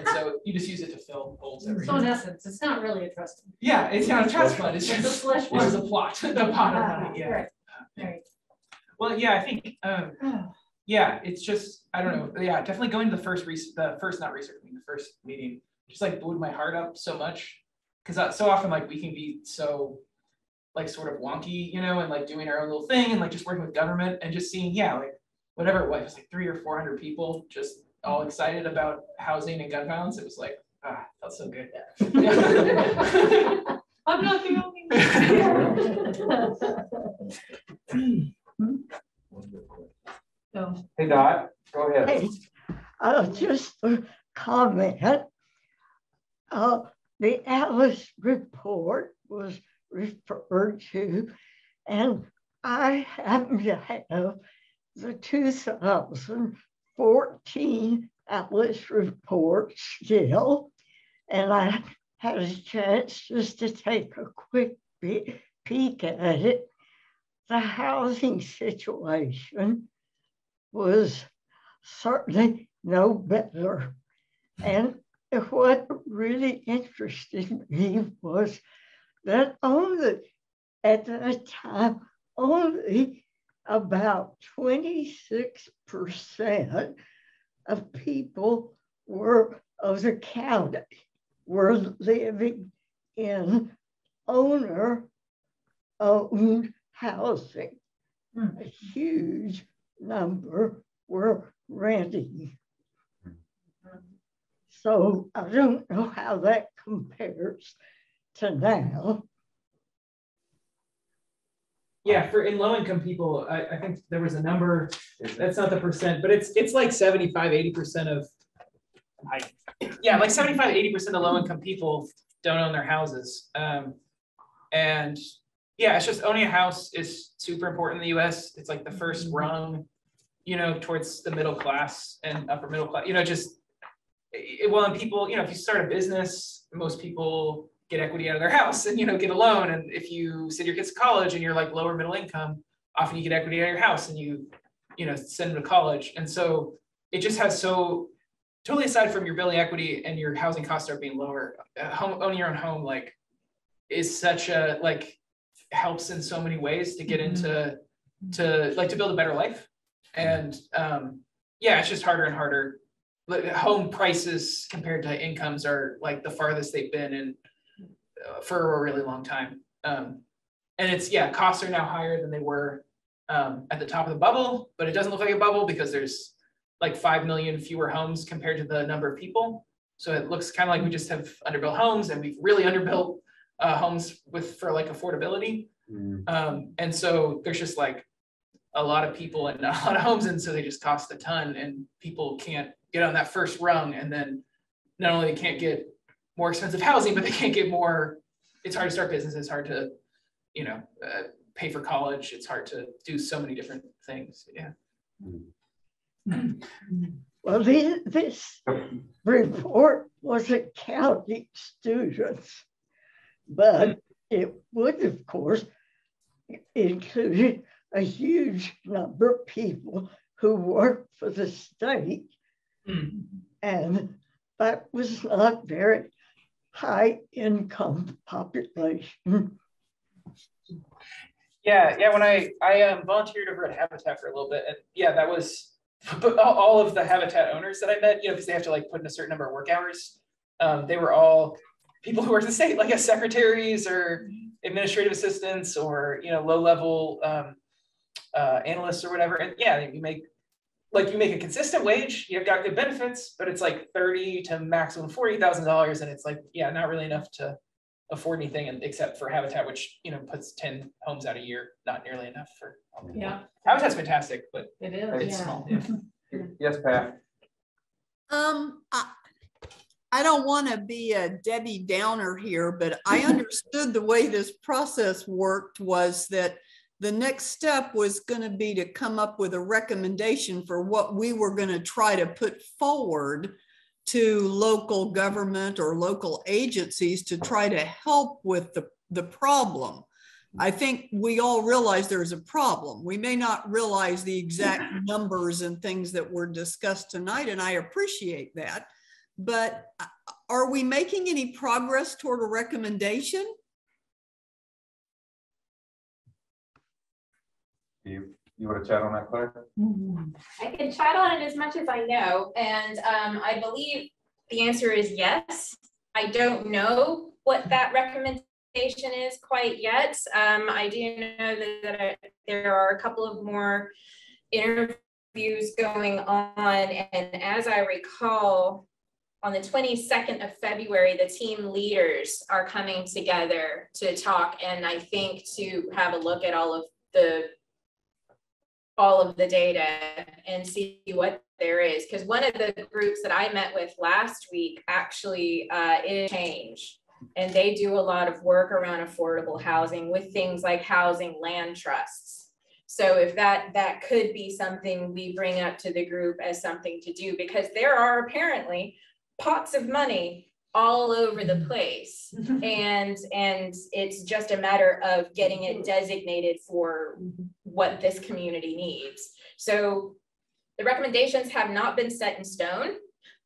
And so you just use it to fill holes every
So in
year.
essence, it's not really a trust. fund.
Yeah, it's not a trust fund, it's
It's a
just,
slush
it's just a plot, <laughs> the pot of money, yeah.
Right, right.
Well, yeah, I think, um, <sighs> yeah, it's just, I don't know, yeah, definitely going to the first res- the first, not research, meeting, the first meeting, just like blew my heart up so much. Cause uh, so often like we can be so like sort of wonky, you know, and like doing our own little thing and like just working with government and just seeing, yeah, like whatever it was like three or four hundred people just all excited about housing and gun violence. It was like, ah, felt so good. <laughs>
I'm not the only one. <laughs>
Hey Dot, go ahead.
Hey, uh, just a comment. Uh, the Alice report was referred to, and I happen to have the two thousand fourteen Alice report still. And I had a chance just to take a quick pe- peek at it. The housing situation was certainly no better. And what really interested me was that only at that time, only about 26% of people were of the county were living in owner owned housing.
Hmm.
A huge number were renting. So I don't know how that compares to now.
Yeah, for in low income people, I, I think there was a number, that's not the percent, but it's, it's like 75, 80 percent of. I, yeah, like 75, 80 percent of low income people don't own their houses. Um, and yeah, it's just owning a house is super important in the US. It's like the first rung, you know, towards the middle class and upper middle class, you know, just. It, well, and people, you know, if you start a business, most people get equity out of their house and, you know, get a loan. And if you send your kids to college and you're like lower middle income, often you get equity out of your house and you, you know, send them to college. And so it just has so totally aside from your building equity and your housing costs are being lower, uh, home owning your own home like is such a like helps in so many ways to get into to like to build a better life. And um yeah, it's just harder and harder. Like home prices compared to incomes are like the farthest they've been in for a really long time. Um and it's yeah, costs are now higher than they were um at the top of the bubble, but it doesn't look like a bubble because there's like five million fewer homes compared to the number of people. So it looks kind of like we just have underbuilt homes and we've really underbuilt uh, homes with for like affordability. Um, and so there's just like a lot of people and <laughs> a lot of homes, and so they just cost a ton, and people can't get on that first rung, and then not only they can't get more expensive housing, but they can't get more. It's hard to start business. It's hard to, you know, uh, pay for college. It's hard to do so many different things. Yeah. <clears throat>
Well, this, this report wasn't counting students, but it would, of course, include a huge number of people who work for the state.
Hmm.
And that was not very high income population.
Yeah, yeah. When I I um, volunteered over at Habitat for a little bit, and yeah, that was <laughs> all, of the Habitat owners that I met, you know, because they have to like put in a certain number of work hours. Um, they were all people who work in the state, like as secretaries or administrative assistants or you know low level um, uh, analysts or whatever. And yeah, you make like you make a consistent wage, you've got good benefits, but it's like thirty to maximum forty thousand dollars, and it's like yeah, not really enough to afford anything, and except for Habitat, which you know puts ten homes out a year, not nearly enough for.
Yeah,
Habitat's fantastic, but
it
it's
yeah.
small. Yeah. <laughs>
Yes, Pat.
Um, I, I don't want to be a Debbie Downer here, but I understood the way this process worked was that the next step was going to be to come up with a recommendation for what we were going to try to put forward to local government or local agencies to try to help with the, the problem. I think we all realize there's a problem. We may not realize the exact <laughs> numbers and things that were discussed tonight, and I appreciate that. But uh, are we making any progress toward a recommendation?
You, you want to chat on that, Claire?
Mhm.
I can chat on it as much as I know, and um, I believe the answer is yes. I don't know what that recommendation is quite yet. Um, I do know that, that I- there are a couple of more interviews going on, and as I recall, on the twenty-second of February, the team leaders are coming together to talk, and I think to have a look at all of the all of the data and see what there is. Because one of the groups that I met with last week actually uh, is change. And they do a lot of work around affordable housing with things like housing land trusts. So if that that could be something we bring up to the group as something to do, because there are apparently pots of money all over the place <laughs> and and it's just a matter of getting it designated for what this community needs. So the recommendations have not been set in stone,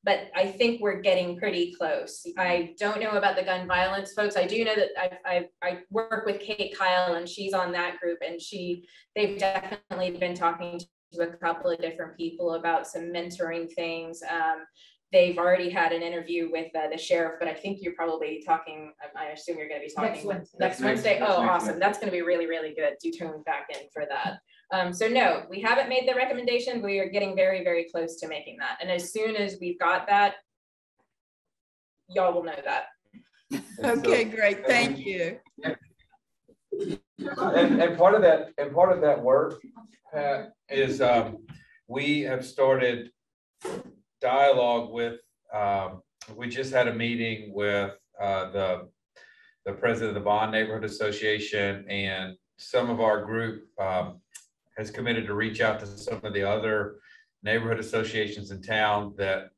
but I think we're getting pretty close. I don't know about the gun violence folks. I do know that I, I, I work with Kate Kyle and she's on that group and she, they've definitely been talking to a couple of different people about some mentoring things. Um, they've already had an interview with uh, the sheriff, but I think you're probably talking, I I assume you're gonna be talking.
Next Wednesday.
Next
Next-
Wednesday,
next
oh,
next
awesome,
Wednesday.
that's gonna be really, really good, do tune back in for that. Um, so no, we haven't made the recommendation, we are getting very, very close to making that, and as soon as we've got that, y'all will know that. <laughs>
Okay, great. Thank you.
And, and part of that, and part of that work, Pat, is, um, we have started dialogue with, um, we just had a meeting with, uh, the, the president of the Bond Neighborhood Association and some of our group, um, has committed to reach out to some of the other neighborhood associations in town that,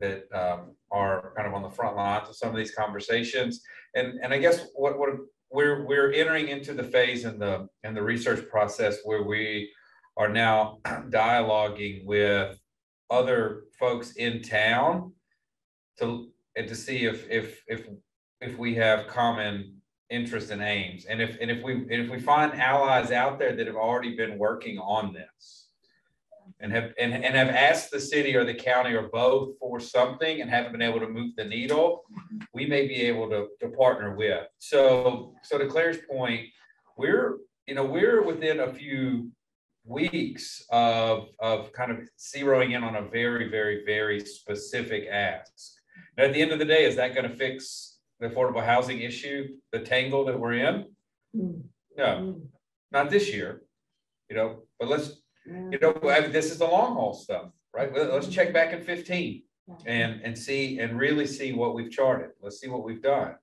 that, um, are kind of on the front lines of some of these conversations. And, and I guess what, what, we're, we're entering into the phase in the, in the research process where we are now <clears throat> dialoguing with other folks in town to, and to see if, if, if, if we have common interests and aims. And if, and if we, and if we find allies out there that have already been working on this and have, and, and have asked the city or the county or both for something and haven't been able to move the needle, we may be able to, to partner with. So, so to Claire's point, we're, you know, we're within a few weeks of, of kind of zeroing in on a very, very, very specific ask. Now, at the end of the day, is that going to fix the affordable housing issue, the tangle that we're in? No, not this year, you know, but let's, you know, I mean, this is the long haul stuff, right? Let's check back in fifteen and, and see, and really see what we've charted. Let's see what we've done.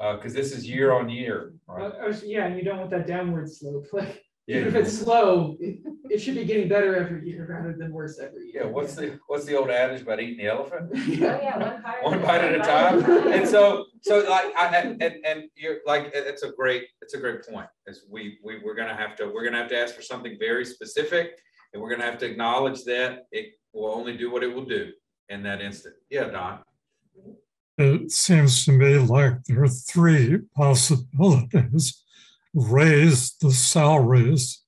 Uh, cause this is year on year, right?
Yeah, you don't want that downward slope, <laughs> like, even if
Yeah,
it's slow, it, it should be getting better every year rather than worse every year.
yeah, what's the, what's the old adage about eating the elephant? <laughs>
Oh, yeah.
One bite at a time. And so, so like, I, and, and, and you're like, it- it's a great, it's a great point. Is we, we, we're gonna have to, we're gonna have to ask for something very specific. And we're gonna have to acknowledge that it will only do what it will do in that instant. Yeah, Don.
It seems to me like there are three possibilities. Raise the salaries,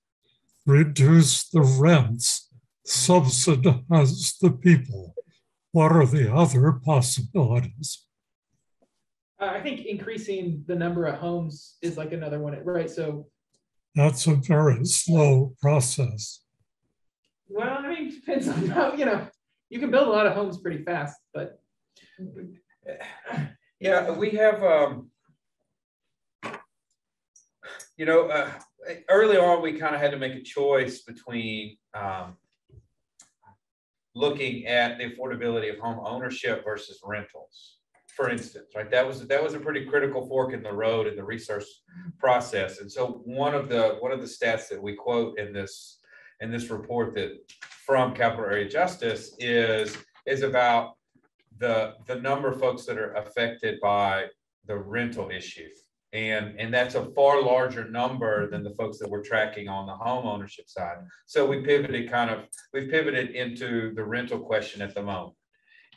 reduce the rents, subsidize the people. What are the other possibilities?
Uh, I think increasing the number of homes is like another one, right? So,
That's a very slow process.
well, I mean, depends on how, you know, you can build a lot of homes pretty fast, but
Yeah, we have, um, you know, uh, early on, we kind of had to make a choice between, um, looking at the affordability of home ownership versus rentals, for instance, right? That was, that was a pretty critical fork in the road in the research process. And so one of the, one of the stats that we quote in this, in this report that from Capital Area Justice is, is about the, the number of folks that are affected by the rental issue. And, and that's a far larger number than the folks that we're tracking on the home ownership side. So we pivoted kind of, we've pivoted into the rental question at the moment.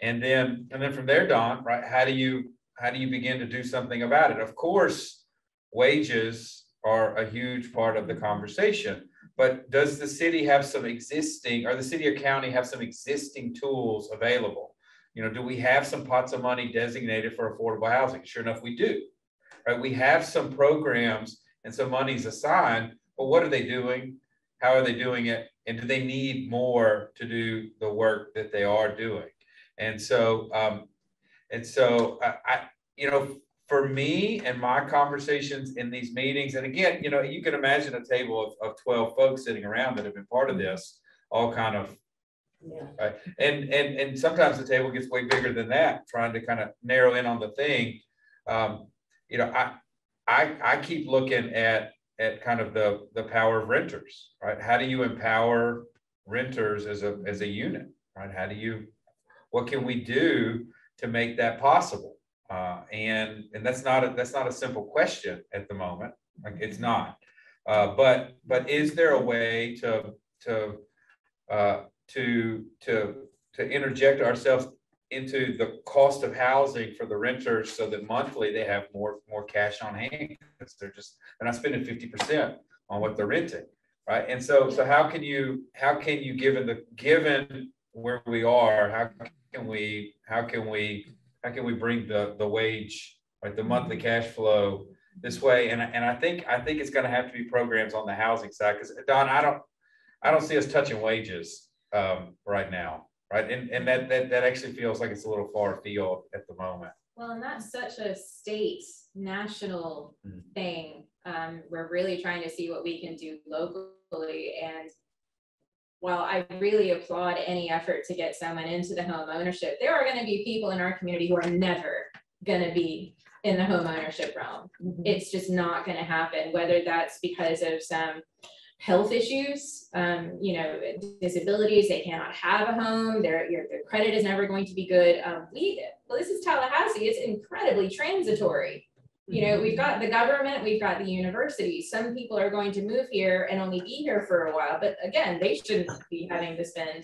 And then, and then from there, Don, right, how do you, how do you begin to do something about it? Of course, wages are a huge part of the conversation. But does the city have some existing, or the city or county have some existing tools available? You know, do we have some pots of money designated for affordable housing? Sure enough, we do. Right? We have some programs and some monies assigned, but what are they doing? How are they doing it? And do they need more to do the work that they are doing? And so, um, and so I, I, you know, for me and my conversations in these meetings, and again, you know, you can imagine a table of, of 12 folks sitting around that have been part of this, all kind of Right, and, and, and sometimes the table gets way bigger than that, trying to kind of narrow in on the thing. Um, you know, I, I, I keep looking at, at kind of the, the power of renters, right? How do you empower renters as a, as a unit, right? How do you, what can we do to make that possible? Uh, and, and that's not, a that's not a simple question at the moment, like it's not. Uh, but, but is there a way to, to, uh, to, to, to interject ourselves into the cost of housing for the renters so that monthly they have more, more cash on hand. Because they're just, they're not spending fifty percent on what they're renting, right? And so, so how can you, how can you, given the, given where we are, how can we, how can we, how can we bring the, the wage, right, the monthly cash flow this way? And, and I think, I think it's gonna have to be programs on the housing side, because Don, I don't, I don't see us touching wages, um, right now, right? And, and that, that, that actually feels like it's a little far afield at the moment.
Well, and that's such a state, national
Mhm.
thing. Um, we're really trying to see what we can do locally and while I really applaud any effort to get someone into the home ownership, there are gonna be people in our community who are never gonna be in the home ownership realm. It's just not gonna happen, whether that's because of some health issues, um, you know, disabilities, they cannot have a home, their, your, their credit is never going to be good. Um, we, well, this is Tallahassee, it's incredibly transitory. You know, we've got the government, we've got the university. Some people are going to move here and only be here for a while, but again, they shouldn't be having to spend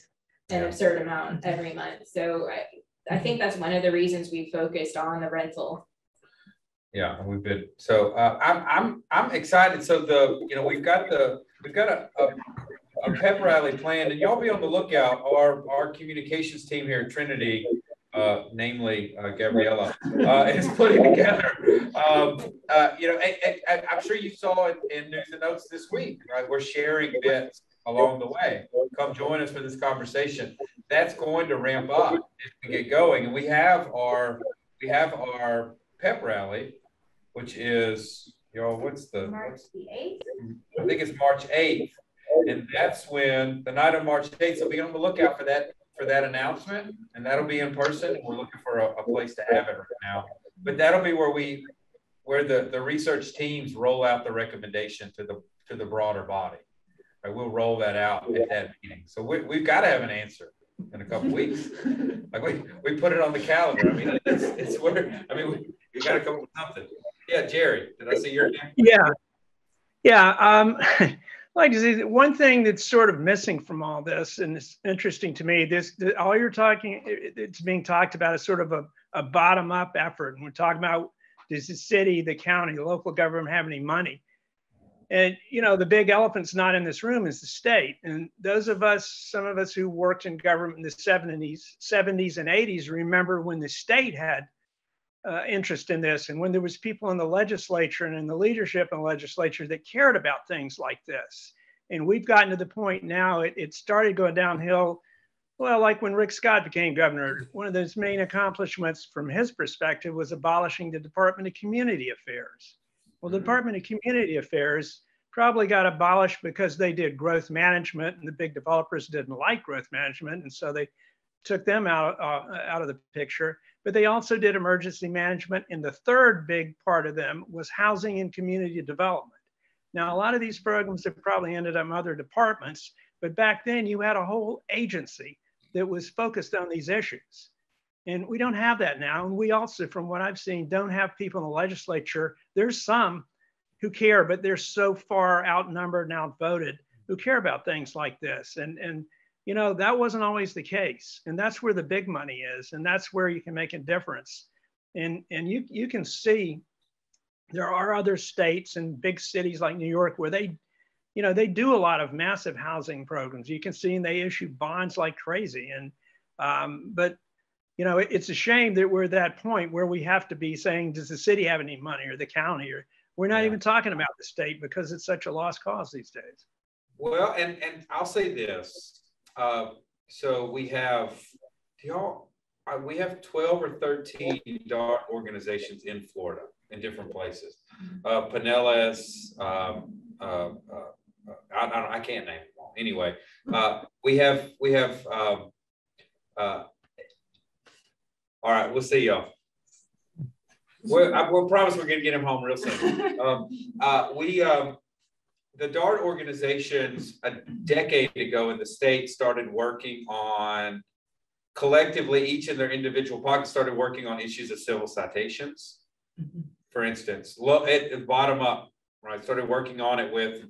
an absurd amount every month. So I, I think that's one of the reasons we focused on the rental.
Yeah, we've been, so, uh, I'm, I'm, I'm excited. So the, you know, we've got the, we've got a, a, a pep rally planned and y'all be on the lookout. Our, our communications team here at Trinity, uh, namely, uh, Gabriella, uh, is putting together, um, uh, you know, and I'm sure you saw it in news and notes this week, right? We're sharing bits along the way. Come join us for this conversation. That's going to ramp up as we get going. And we have our, we have our pep rally, which is, know, what's the,
March the eighth,
I think it's March eighth. And that's when, the night of March eighth, so be on the lookout for that, for that announcement. And that'll be in person. We're looking for a, a place to have it right now. But that'll be where we, where the, the research teams roll out the recommendation to the, to the broader body. Right, we'll roll that out at that meeting. So we, we've got to have an answer in a couple weeks. Like we, we put it on the calendar. I mean, it's, it's where, I mean, we, we got to come up with something. Yeah, Jerry, did I see your name?
Yeah, yeah. Um, <laughs> like I say, one thing that's sort of missing from all this, and it's interesting to me, this all you're talking, it- it's being talked about is sort of a, a bottom up effort. And we're talking about does the city, the county, the local government have any money? And you know, the big elephant's not in this room is the state. And those of us, some of us who worked in government in the 70s, 70s and 80s, remember when the state had uh, interest in this. And when there was people in the legislature and in the leadership in the legislature that cared about things like this. And we've gotten to the point now it, it started going downhill. Well like when rick scott became governor one of his main accomplishments from his perspective was abolishing the department of community affairs. Well the
Mhm.
department of community affairs probably got abolished because they did growth management and the big developers didn't like growth management. And so they took them out, uh, out of the picture but they also did emergency management. And the third big part of them was housing and community development. Now, a lot of these programs have probably ended up in other departments, but back then you had a whole agency that was focused on these issues. And we don't have that now. And we also, from what I've seen, don't have people in the legislature. There's some who care, but they're so far outnumbered and outvoted who care about things like this. And, and you know that wasn't always the case. And that's where the big money is and that's where you can make a difference. And and you you can see there are other states and big cities like new york where they you know they do a lot of massive housing programs. You can see and they issue bonds like crazy. And um, but you know it, it's a shame that we're at that point where we have to be saying does the city have any money or the county? Or we're not
Yeah.
even talking about the state because it's such a lost cause these days.
Well, and, and I'll say this, uh, so we have, do y'all, uh, we have twelve or thirteen DART organizations in Florida, in different places. Uh, Pinellas, um, uh, uh, I, I, I can't name them all, anyway, uh, we have, we have, um, uh, all right, we'll see y'all. We're, I, we'll promise we're gonna get him home real soon. <laughs> Um, uh, we, um, the DART organizations a decade ago in the state started working on collectively, each in their individual pockets started working on issues of civil citations. For instance, at the bottom up, right? Started working on it with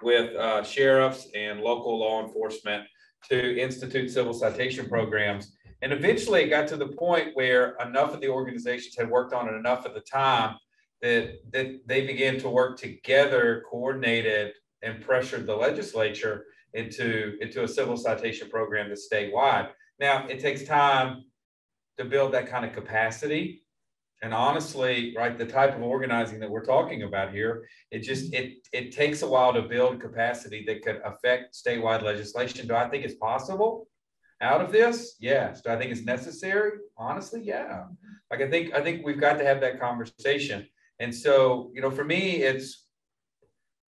with uh, sheriffs and local law enforcement to institute civil citation programs. And eventually it got to the point where enough of the organizations had worked on it enough at the time that, that they began to work together, coordinated, and pressured the legislature into, into a civil citation program that's statewide. Now, it takes time to build that kind of capacity. And honestly, right, the type of organizing that we're talking about here, it just it it takes a while to build capacity that could affect statewide legislation. Do I think it's possible out of this? Yes. Do I think it's necessary? Honestly, yeah. Like I think I think we've got to have that conversation. And so, you know, for me, it's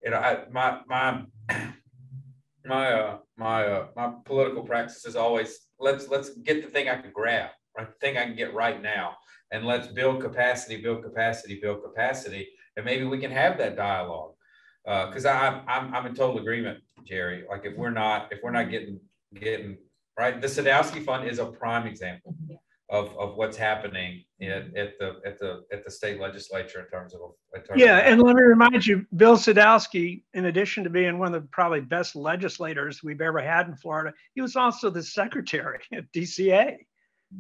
you know, I, my my <clears throat> my uh my uh my political practice is always let's let's get the thing I can grab, right? The thing I can get right now, and let's build capacity, build capacity, build capacity, and maybe we can have that dialogue. Because uh, I'm I'm I'm in total agreement, Jerry. Like if we're not if we're not getting getting right, the Sadowski Fund is a prime example of, of what's happening at, at the at the at the state legislature in terms of in terms
Yeah,
of
and let me remind you, Bill Sadowski, in addition to being one of the probably best legislators we've ever had in Florida, he was also the secretary <laughs> at DCA.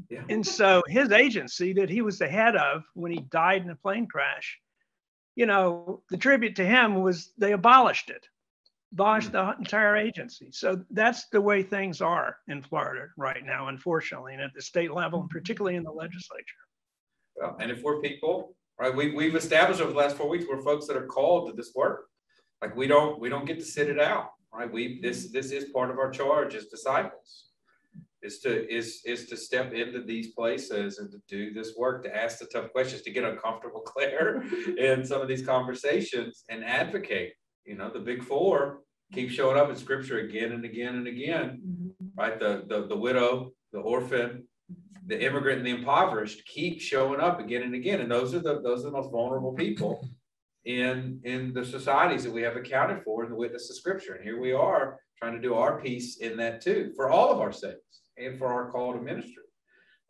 Yeah.
And so his agency that he was the head of when he died in a plane crash, you know, the tribute to him was they abolished it, abolished hmm. the entire agency. So that's the way things are in Florida right now, unfortunately, and at the state level, and hmm. particularly in the legislature.
Well, and if we're people, right, we, we've established over the last four weeks, we're folks that are called to this work. Like we don't, we don't get to sit it out, right? We, this, this is part of our charge as disciples. Is to, is, is to step into these places and to do this work, to ask the tough questions, to get uncomfortable, <laughs> Claire, in some of these conversations and advocate. You know, the big four keep showing up in scripture again and again and again, right? The, the, the widow, the orphan, the immigrant and the impoverished keep showing up again and again. And those are the those are the most vulnerable people in in the societies that we have accounted for in the witness of scripture. And here we are trying to do our piece in that too, for all of our sakes and for our call to ministry.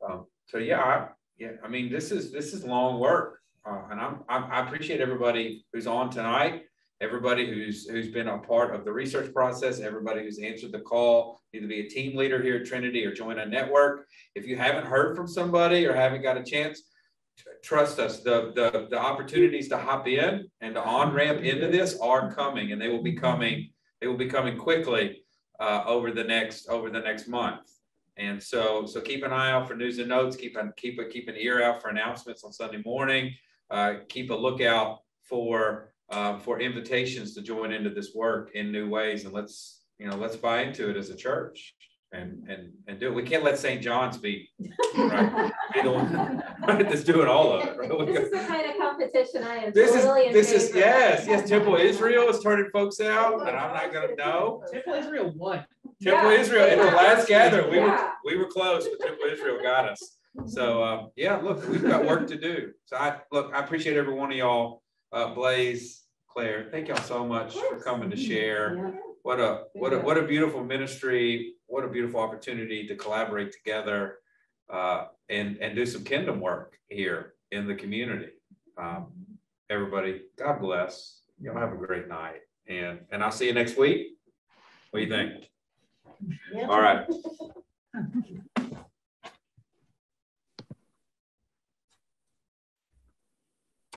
Um, so yeah, I, yeah, I mean this is this is long work. Uh, and I'm, I'm I appreciate everybody who's on tonight everybody who's who's been a part of the research process, everybody who's answered the call, either be a team leader here at Trinity or join a network. If you haven't heard from somebody or haven't got a chance, trust us, the, the, the opportunities to hop in and to on-ramp into this are coming and they will be coming, they will be coming quickly uh, over the next over the next month. And so, so keep an eye out for news and notes. Keep an keep a keep an ear out for announcements on Sunday morning. Uh, keep a lookout for uh, for invitations to join into this work in new ways. And let's, you know, let's buy into it as a church and and and do it. We can't let St. John's be right, <laughs> be the one right, that's doing all of it. Right?
This is the kind of competition I am
This is
totally in
this is yes yes. Temple Israel is turning folks out, and I'm not gonna know.
Temple Israel won.
Temple
Yeah,
Israel at the last gathering, we were we were close, but Temple Israel got us. So um, yeah, look, we've got work to do. So I look, I appreciate every one of y'all, uh, Blaze, Claire. Thank y'all so much for coming to share.
Yeah.
What a what a what a beautiful ministry. What a beautiful opportunity to collaborate together uh, and and do some kingdom work here in the community. Um, everybody, God bless. Y'all have a great night, and and I'll see you next week. What do you think?
Yeah.
All right. <laughs>